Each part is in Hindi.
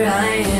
crying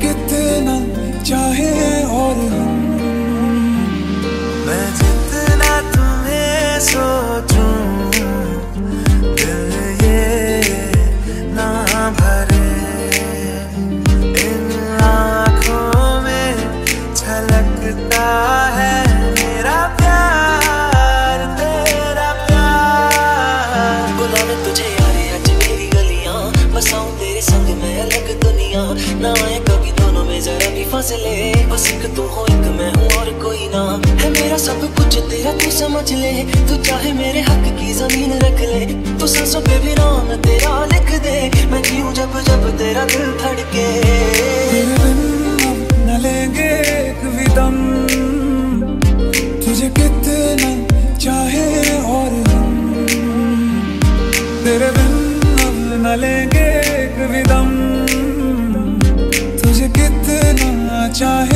कितना चाहे और हम। मैं जितना तुम्हें सोचूं, दिल ये ना भरे। इन आँखों में छलकता है फासले, बस एक तू हो, एक मैं हूँ और कोई ना। है मेरा सब कुछ, तेरा तू समझ ले। तू चाहे मेरे हक की ज़मीन रख ले। तू सांसों पे भी नाम तेरा लिख दे। मैं जीऊं जब जब तेरा दिल धड़के। न लेंगे एक भी दम। तुझे कितना चाहे और हम। तेरे बिन न लेंगे एक भी चाहे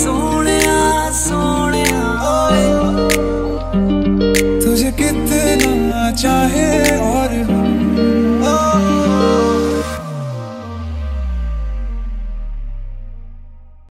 सोने सोने तुझे कितना चाहे और